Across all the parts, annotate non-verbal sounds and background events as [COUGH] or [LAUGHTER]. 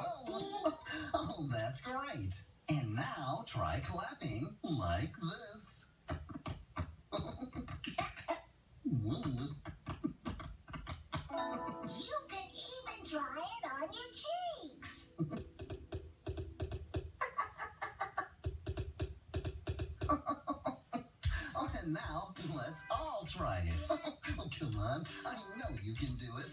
Oh, [LAUGHS] oh, that's great. And now try clapping like this. You can even try it on your cheeks. [LAUGHS] Oh, and now let's all try it. [LAUGHS] Oh, come on. I know you can do it.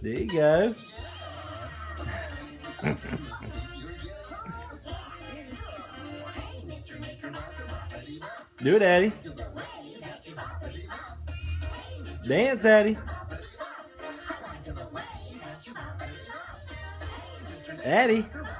There you go. Do it, Mr. Dance, Daddy. Boppity